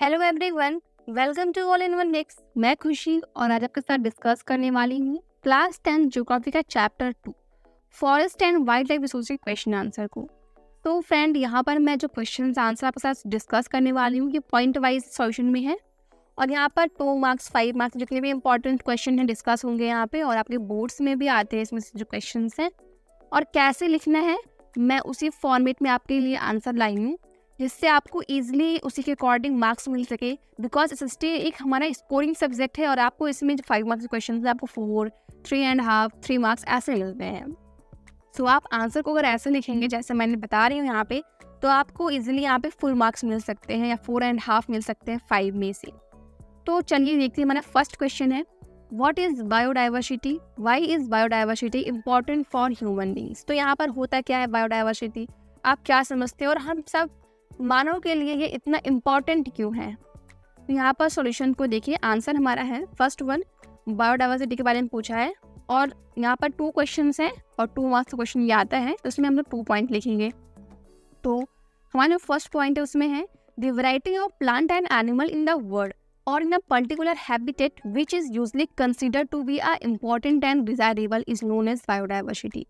Hello everyone welcome to all in one next मैं खुशी और आज आपके साथ डिस्कस करने वाली हूँ क्लास टेंथ ज्योग्राफी का chapter two forest and wild life resource के क्वेश्चन आंसर को। तो फ्रेंड यहाँ पर मैं जो क्वेश्चन आंसर आपके साथ डिस्कस करने वाली हूँ, ये पॉइंट वाइज सॉल्यूशन में है। और यहाँ पर टू मार्क्स फाइव मार्क्स जितने भी इंपॉर्टेंट क्वेश्चन हैं डिस्कस होंगे यहाँ पे और आपके बोर्ड्स में भी आते हैं इसमें से जो क्वेश्चन हैं। और कैसे लिखना है, मैं उसी फॉर्मेट में आपके लिए आंसर लाई हूँ। जिससे आपको ईजिली उसी के अकॉर्डिंग मार्क्स मिल सके। बिकॉज़ एस एक हमारा स्कोरिंग सब्जेक्ट है और आपको इसमें जो फाइव मार्क्स क्वेश्चन है आपको four three and half three marks ऐसे मिलते हैं। सो so, आप आंसर को अगर ऐसे लिखेंगे जैसे मैंने बता रही हूँ यहाँ पे तो आपको इजीली यहाँ पे फुल मार्क्स मिल सकते हैं या फोर एंड हाफ़ मिल सकते हैं फाइव में से। तो चलिए देखते हैं हमारा फ़र्स्ट क्वेश्चन है what is biodiversity why is biodiversity important for human beings तो यहाँ पर होता क्या है बायोडाइवर्सिटी आप क्या समझते हो? और हम सब मानव के लिए ये इतना इंपॉर्टेंट क्यों है? तो यहाँ पर सॉल्यूशन को देखिए आंसर हमारा है फ़र्स्ट वन बायोडाइवर्सिटी के बारे में पूछा है और यहाँ पर टू क्वेश्चन हैं और टू मार्क्स का क्वेश्चन ये आता है तो उसमें हम लोग टू पॉइंट लिखेंगे। तो हमारा जो फ़र्स्ट पॉइंट है, उसमें है the variety of plant and animal in the world और in a particular habitat which is usually consider to be a important and desirable is known as biodiversity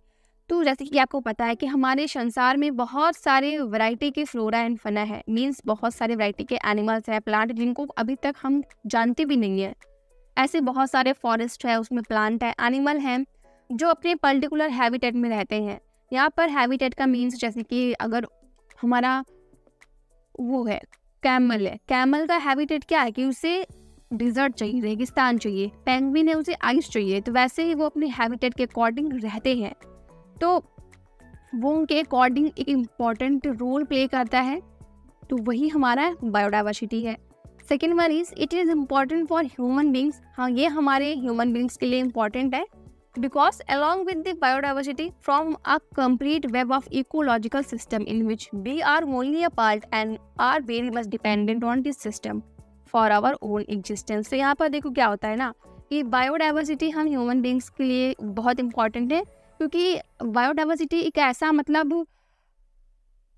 तो जैसे कि आपको पता है कि हमारे संसार में बहुत सारे वैरायटी के फ्लोरा एंड फना है। मीन्स बहुत सारे वैरायटी के एनिमल्स हैं, प्लांट जिनको अभी तक हम जानते भी नहीं हैं। ऐसे बहुत सारे फॉरेस्ट है, उसमें प्लांट है, एनिमल हैं, जो अपने पर्टिकुलर हैबिटेट में रहते हैं। यहाँ पर हैबिटेट का मीन्स जैसे कि अगर हमारा वो है, कैमल है। कैमल का हैबिटेट क्या है कि उसे डिजर्ट चाहिए, रेगिस्तान चाहिए पेंगविन है, उसे आइस चाहिए तो वैसे ही वो अपने हैबिटेट के अकॉर्डिंग रहते हैं। तो वो उनके अकॉर्डिंग एक इंपॉर्टेंट रोल प्ले करता है तो वही हमारा बायोडाइवर्सिटी है। Second one is it is important for human beings हाँ ये हमारे ह्यूमन बींग्स के लिए इंपॉर्टेंट है because along with the biodiversity from a complete web of ecological system in which we are only a part and are very much dependent on this system for our own existence तो यहाँ पर देखो क्या होता है ना, कि biodiversity हम ह्यूमन बींग्स के लिए बहुत इंपॉर्टेंट है क्योंकि बायोडाइवर्सिटी एक ऐसा मतलब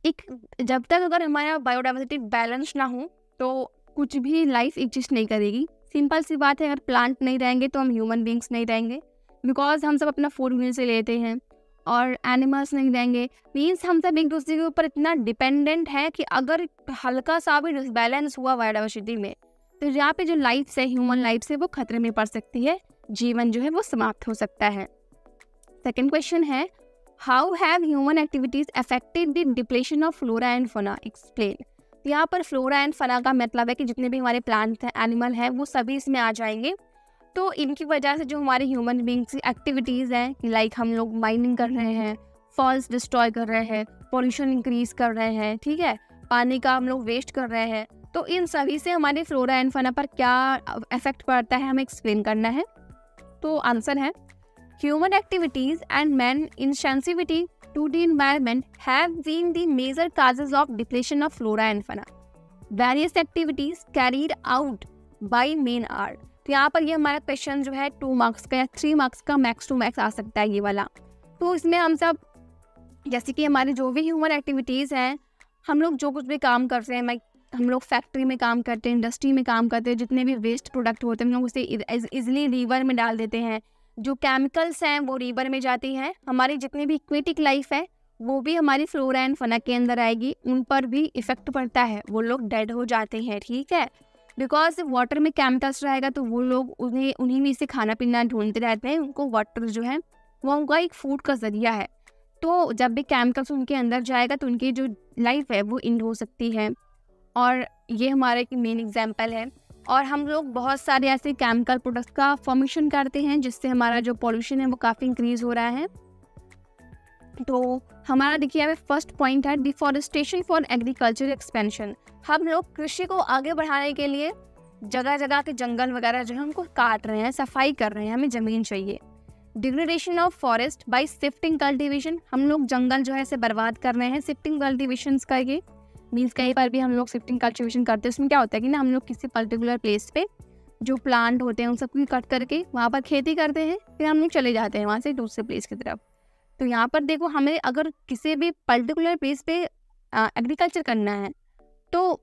एक, जब तक अगर हमारा बायोडाइवर्सिटी बैलेंस ना हो तो कुछ भी लाइफ एग्जिस्ट नहीं करेगी। सिंपल सी बात है, अगर प्लांट नहीं रहेंगे तो हम ह्यूमन बींग्स नहीं रहेंगे। बिकॉज़ हम सब अपना फ़ूड उन्हीं से लेते हैं और एनिमल्स नहीं रहेंगे। मीन्स हम सब एक दूसरे के ऊपर इतना डिपेंडेंट है कि अगर हल्का सा भी डिसबैलेंस हुआ बायोडाइवर्सिटी में तो यहाँ पे जो लाइफ है ह्यूमन लाइफ है वो खतरे में पड़ सकती है। जीवन जो है, वो समाप्त हो सकता है। सेकेंड क्वेश्चन है how have human activities affected the depletion of flora and fauna explain यहाँ पर फ्लोरा एंड फना का मतलब है कि जितने भी हमारे प्लांट हैं एनिमल हैं, वो सभी इसमें आ जाएँगे। तो इनकी वजह से जो हमारे ह्यूमन बींग्स की एक्टिविटीज़ हैं लाइक हम लोग माइनिंग कर रहे हैं फॉल्स डिस्ट्रॉय कर रहे हैं पॉल्यूशन इंक्रीज कर रहे हैं, ठीक है? पानी का हम लोग वेस्ट कर रहे हैं। तो इन सभी से हमारे फ्लोरा एंड फना पर क्या इफ़ेक्ट पड़ता है, हमें एक्सप्लेन करना है। तो आंसर है Human activities and man insensitivity to the environment have been the major causes of depletion of flora and fauna. Various activities carried out by men are तो यहाँ पर ये हमारा क्वेश्चन जो है टू मार्क्स का या थ्री मार्क्स का मैक्स टू मैक्स आ सकता है ये वाला। तो इसमें हम सब, जैसे कि हमारे जो भी ह्यूमन एक्टिविटीज़ हैं, हम लोग जो कुछ भी काम करते हैं मैं हम लोग फैक्ट्री में काम करते हैं इंडस्ट्री में काम करते हैं, जितने भी वेस्ट प्रोडक्ट होते हैं, हम लोग उसे इजिली रिवर में डाल देते हैं। जो केमिकल्स हैं, वो रिवर में जाती हैं। हमारी जितनी भी इक्वेटिक लाइफ है, वो भी हमारी फ्लोरा एंड फना के अंदर आएगी। उन पर भी इफ़ेक्ट पड़ता है। वो लोग डेड हो जाते हैं, ठीक है? बिकॉज़ वाटर में केमिकल्स रहेगा तो वो लोग उन्हें, उन्हीं में से खाना पीना ढूंढते रहते हैं। उनको वाटर जो है, वो उनका एक फ़ूड का ज़रिया है। तो जब भी केमिकल्स उनके अंदर जाएगा तो उनकी जो लाइफ है, वो इंड हो सकती है। और ये हमारा एक मेन एग्ज़ाम्पल है। और हम लोग बहुत सारे ऐसे केमिकल प्रोडक्ट्स का फॉर्मेशन करते हैं, जिससे हमारा जो पॉल्यूशन है वो काफ़ी इंक्रीज हो रहा है। तो हमारा देखिए, यहाँ फ़र्स्ट पॉइंट है डिफॉरेस्टेशन फॉर एग्रीकल्चर एक्सपेंशन हम लोग कृषि को आगे बढ़ाने के लिए जगह जगह के जंगल वगैरह जो है उनको काट रहे हैं, सफ़ाई कर रहे हैं, हमें ज़मीन चाहिए। Degradation of forest by shifting cultivation हम लोग जंगल जो है इसे बर्बाद कर रहे हैं शिफ्टिंग कल्टिवेशन का ये मीन्स कहीं पर भी हम लोग शिफ्टिंग कल्टिवेशन करते हैं, उसमें क्या होता है कि ना, हम लोग किसी पर्टिकुलर प्लेस पे जो प्लांट होते हैं, उन सबकी कट करके वहाँ पर खेती करते हैं, फिर हम लोग चले जाते हैं वहाँ से दूसरे प्लेस की तरफ़। तो यहाँ पर देखो, हमें अगर किसी भी पर्टिकुलर प्लेस पे एग्रीकल्चर करना है तो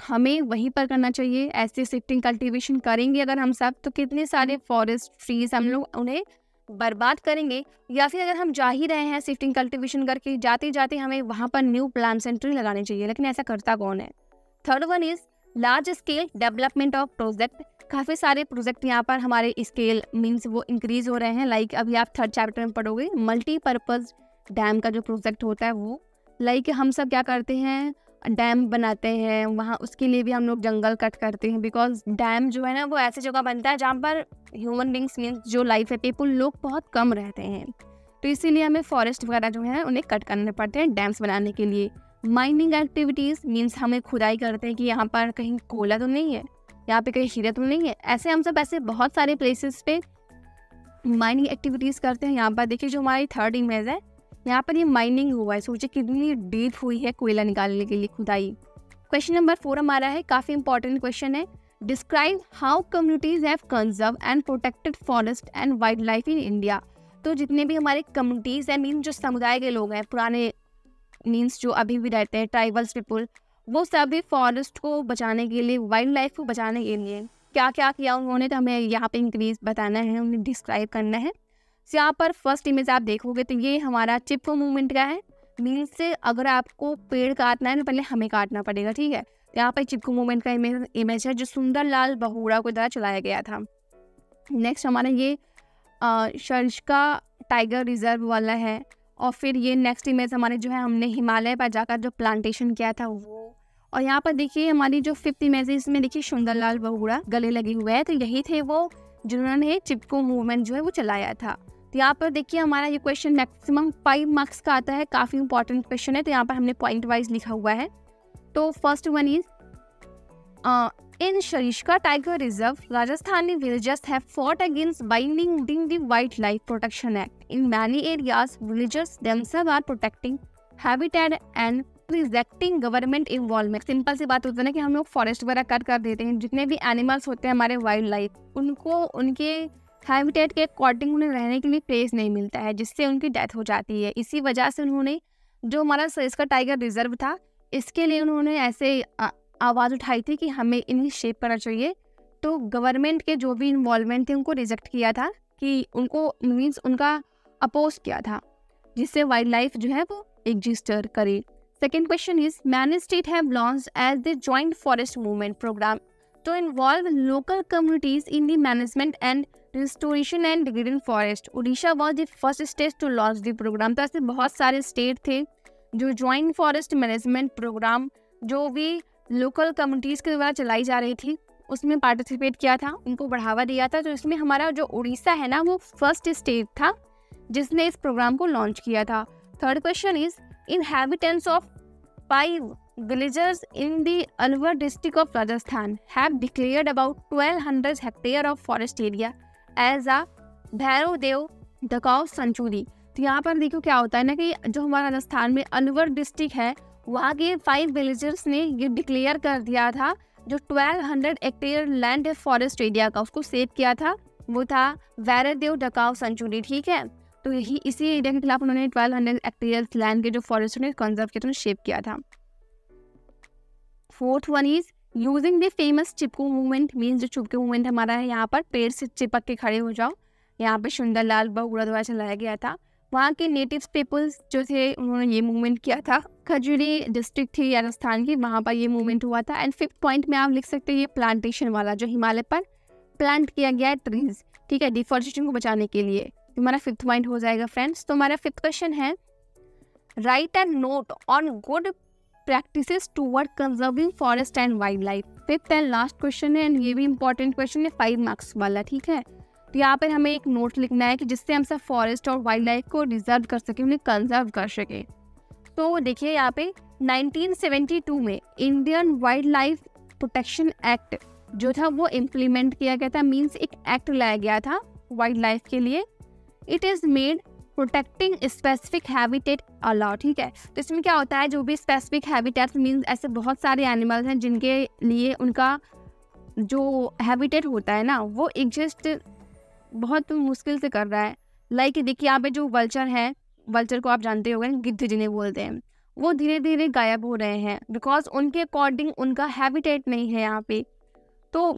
हमें वहीं पर करना चाहिए। ऐसे शिफ्टिंग कल्टीवेशन करेंगे अगर हम सब तो कितने सारे फॉरेस्ट ट्रीज हम लोग उन्हें बर्बाद करेंगे या फिर अगर हम जा ही रहे हैं शिफ्टिंग कल्टिवेशन करके जाते जाते हमें वहाँ पर न्यू प्लांट्स एंड ट्री लगाने चाहिए, लेकिन ऐसा करता कौन है? Third one is large scale development of project काफ़ी सारे प्रोजेक्ट यहाँ पर हमारे स्केल मीन्स वो इंक्रीज हो रहे हैं लाइक like अभी आप थर्ड चैप्टर में पढ़ोगे मल्टीपर्पज़ डैम का जो प्रोजेक्ट होता है वो लाइक like हम सब क्या करते हैं? डैम बनाते हैं, वहाँ उसके लिए भी हम लोग जंगल कट करते हैं बिकॉज़ डैम जो है ना, वो ऐसी जगह बनता है जहाँ पर ह्यूमन बींग्स मीन्स जो लाइफ है पीपुल लोग बहुत कम रहते हैं। तो इसीलिए हमें फॉरेस्ट वगैरह जो है, उन्हें कट करने पड़ते हैं डैम्स बनाने के लिए। माइनिंग एक्टिविटीज़ मीन्स हमें खुदाई करते हैं कि यहाँ पर कहीं कोयला तो नहीं है, यहाँ पे कहीं हीरा तो नहीं है। ऐसे हम सब ऐसे बहुत सारे प्लेसेस पे माइनिंग एक्टिविटीज़ करते हैं। यहाँ पर देखिए जो हमारी थर्ड इमेज है यहाँ पर ये माइनिंग हुआ है। सोचिए कितनी डीप हुई है कोयला निकालने के लिए खुदाई। क्वेश्चन नंबर फोर हमारा है, काफ़ी इंपॉर्टेंट क्वेश्चन है। Describe how communities have conserve and protected forest and wildlife in India तो जितने भी हमारे कम्युनिटीज़ हैं मीन जो समुदाय के लोग हैं, पुराने मीन्स जो अभी भी रहते हैं ट्राइबल्स पीपुल वो सभी फॉरेस्ट को बचाने के लिए वाइल्ड लाइफ को बचाने के लिए क्या क्या किया उन्होंने? तो हमें यहाँ पे इंक्रीज बताना है, उन्हें डिस्क्राइब करना है। यहाँ पर फ़र्स्ट इमेज आप देखोगे तो ये हमारा चिपको मूवमेंट का है। मीन से अगर आपको पेड़ काटना है तो पहले हमें काटना पड़ेगा, ठीक है? तो यहाँ पर चिपको मूवमेंट का इमेज इमेज है जो सुंदर लाल बहुड़ा को द्वारा चलाया गया था। नेक्स्ट हमारा ये शर्षका टाइगर रिज़र्व वाला है। और फिर ये नेक्स्ट इमेज हमारे जो है, हमने हिमालय पर जाकर जो प्लांटेशन किया था वो। और यहाँ पर देखिए हमारी जो फिफ्थ इमेज है, इसमें देखिए सुंदरलाल बहुड़ा गले लगे हुए हैं। तो यही थे वो जिन्होंने चिपको मूवमेंट जो है वो चलाया था। तो यहाँ पर देखिए हमारा ये क्वेश्चन मैक्सिमम फाइव मार्क्स का आता है, काफ़ी इंपॉर्टेंट क्वेश्चन है तो यहाँ पर हमने पॉइंट वाइज लिखा हुआ है। तो first one is in Sariska tiger reserve Rajasthani villagers have binding the wildlife protection act in many areas villagers themself are protecting habitat and rejecting government involvement simple सी बात होती है ना कि हम लोग फॉरेस्ट वगैरह कट कर देते हैं, जितने भी एनिमल्स होते हैं हमारे वाइल्ड लाइफ उनको, उनके हैबिटेट के अकॉर्डिंग उन्हें रहने के लिए प्लेस नहीं मिलता है, जिससे उनकी डेथ हो जाती है। इसी वजह से उन्होंने, जो हमारा इसका टाइगर रिज़र्व था, इसके लिए उन्होंने ऐसे आवाज़ उठाई थी कि हमें इन्हें शेप करना चाहिए। तो गवर्नमेंट के जो भी इन्वॉल्वमेंट थे, उनको रिजेक्ट किया था कि उनको मीन्स उनका अपोज किया था, जिससे वाइल्ड लाइफ जो है वो एग्जिस्टर करे। Second question is many state have launch as the joint forest movement program to involve local communities in the management and restoration and green forest Orissa was the first state to launch the program तो ऐसे बहुत सारे state थे जो joint forest management programme जो भी local communities के द्वारा चलाई जा रही थी, उसमें पार्टिसिपेट किया था, उनको बढ़ावा दिया था। तो इसमें हमारा जो उड़ीसा है ना, वो फ़र्स्ट स्टेट था जिसने इस प्रोग्राम को लॉन्च किया था। Third question is in of five villagers in the Alwar district of Rajasthan have declared about 1200 hectare of forest area as a Bhairav Dev Dakav Sonchuri तो यहाँ पर देखो क्या होता है ना कि जो हमारा राजस्थान में अलवर डिस्ट्रिक्ट है, वहाँ के फाइव विलेजर्स ने ये डिक्लेयर कर दिया था जो 1200 हेक्टेयर लैंड है फॉरेस्ट एरिया का, उसको सेव किया था। वो था वैरदेव डकाव सेंचुरी ठीक है? तो यही इसी एरिया के खिलाफ उन्होंने 1200 हेक्टेयर लैंड के जो फॉरेस्ट ने कंजर्व किया था शेप किया था। Fourth one is using the famous Chipko movement means जो चिपकू मूवमेंट हमारा है, यहाँ पर पेड़ से चिपक के खड़े हो जाओ। यहाँ पर सुंदरलाल बहुड़ा द्वारा चलाया गया था। वहाँ के नेटिव पीपल्स जो थे, उन्होंने ये मूवमेंट किया था। खजूरी डिस्ट्रिक्ट थी, राजस्थान की, वहाँ पर ये मूवमेंट हुआ था। एंड फिफ्थ पॉइंट में आप लिख सकते हैं, ये प्लांटेशन वाला जो हिमालय पर प्लांट किया गया है ट्रीज ठीक है डिफॉरेस्टेशन को बचाने के लिए। हमारा फिफ्थ पॉइंट हो जाएगा फ्रेंड्स तो हमारा फिफ्थ क्वेश्चन है write and note on good practices toward conserving forest and wildlife fifth and last question है एंड ये भी इंपॉर्टेंट क्वेश्चन है फाइव मार्क्स वाला, ठीक है? तो यहाँ पर हमें एक नोट लिखना है कि जिससे हम सब फॉरेस्ट और वाइल्ड लाइफ को रिज़र्व कर सके, उन्हें कंजर्व कर सके। तो देखिए यहाँ पे 1972 में Indian wildlife protection act जो था, वो इम्प्लीमेंट किया गया था मीन्स एक एक्ट लाया गया था वाइल्ड लाइफ के लिए। It is made protecting specific habitat allow ठीक है? तो इसमें क्या होता है, जो भी स्पेसिफिक हैबिटेट मीन्स ऐसे बहुत सारे एनिमल्स हैं जिनके लिए उनका जो हैबिटेट होता है ना, वो एग्जिस्ट बहुत मुश्किल से कर रहा है। लाइक देखिए, यहाँ पे जो वल्चर है वल्चर को आप जानते हो गिद्ध जिन्हें बोलते हैं, वो धीरे धीरे गायब हो रहे हैं बिकॉज़ उनके अकॉर्डिंग उनका हैबिटेट नहीं है यहाँ पे। तो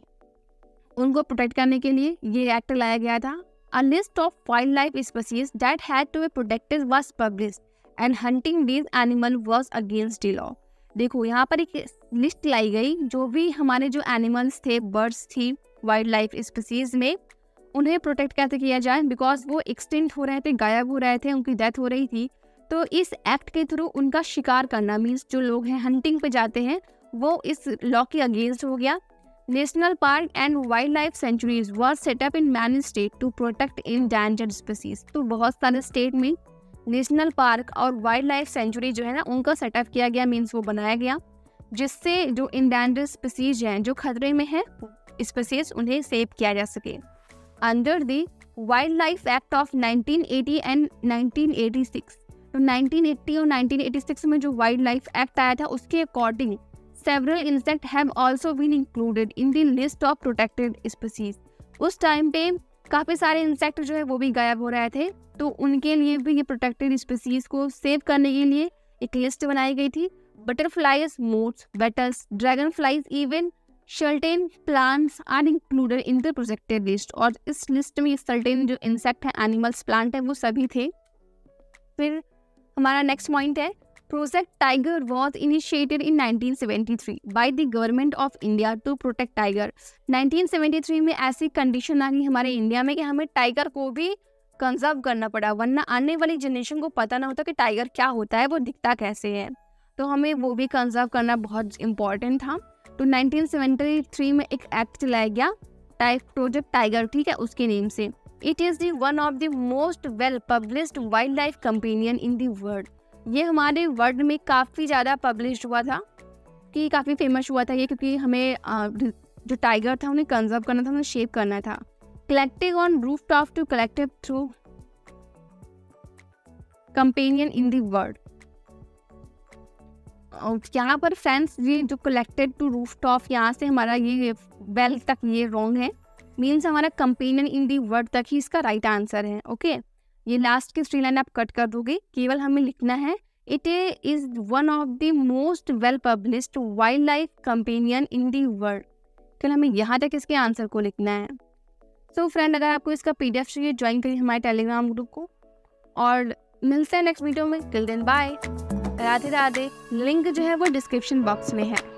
उनको प्रोटेक्ट करने के लिए ये एक्ट लाया गया था। List of wildlife species that had to be protected was publish and hunting these animal was against the law देखो, यहाँ पर एक लिस्ट लाई गई, जो भी हमारे जो एनिमल्स थे बर्ड्स थी वाइल्ड लाइफ स्पीसीज में, उन्हें प्रोटेक्ट कैसे किया जाए? बिकॉज़ वो एक्सटेंट हो रहे थे, गायब हो रहे थे, उनकी डेथ हो रही थी तो इस एक्ट के थ्रू उनका शिकार करना मीन्स जो लोग हैं हंटिंग पे जाते हैं, वो इस लॉ के अगेंस्ट हो गया। National park and wildlife sanctuaries were set up in many state to protect in danger species तो बहुत सारे स्टेट में नेशनल पार्क और वाइल्ड लाइफ सेंचुरी जो है ना, उनका सेटअप किया गया मीन्स वो बनाया गया, जिससे जो इंडेंजर स्पीसीज हैं, जो खतरे में है स्पीसीज उन्हें सेव किया जा सके। Under the wildlife act of 1980 and 1986 तो 1980 और 1986 में जो वाइल्ड लाइफ एक्ट आया था, उसके according several insect have also been included in the list of protected species उस टाइम पे काफ़ी सारे इंसेक्ट जो है वो भी गायब हो रहे थे तो उनके लिए भी ये प्रोटेक्टेड स्पीसीज को सेव करने के लिए एक लिस्ट बनाई गई थी। Butterflies moths beetles dragonflies even certain plants are included in the projected list और इस लिस्ट में सर्टेन जो इंसेक्ट है एनिमल्स प्लांट है, वो सभी थे। फिर हमारा नेक्स्ट पॉइंट है project tiger was initiated in 1973 by the government of India to protect tiger 1973 में ऐसी कंडीशन आ गई हमारे इंडिया में कि हमें टाइगर को भी कंजर्व करना पड़ा, वरना आने वाली जनरेशन को पता ना होता कि टाइगर क्या होता है, वो दिखता कैसे है। तो हमें वो भी कंजर्व करना बहुत इंपॉर्टेंट था। तो 1973 में एक एक्ट चलाया गया टाइप प्रोजेक्ट टाइगर ठीक है, उसके नेम से। It is the one of the most well published wildlife companion in the world ये हमारे वर्ल्ड में काफ़ी ज़्यादा पब्लिश हुआ था, कि काफ़ी फ़ेमस हुआ था ये, क्योंकि हमें जो टाइगर था उन्हें कंजर्व करना था, उन्हें शेप करना था। Collecting on roof top to collective through companion in the world यहाँ पर फ्रेंड्स ये जो कलेक्टेड टू रूफ टॉप यहाँ से हमारा ये वेल तक ये रॉन्ग है। मीन्स हमारा कंपेनियन इन दी वर्ड तक ही इसका राइट right आंसर है ओके okay? ये लास्ट की स्ट्री लाइन आप कट कर दोगे केवल हमें लिखना है it is one of the most well published wildlife companion in the world केवल हमें यहाँ तक इसके आंसर को लिखना है। सो so, फ्रेंड अगर आपको इसका पी डी एफ़ चाहिए ज्वाइन करिए हमारे टेलीग्राम ग्रुप को। और मिलते हैं नेक्स्ट वीडियो में। Till then bye Radhe Radhe link जो है वो डिस्क्रिप्शन बॉक्स में है।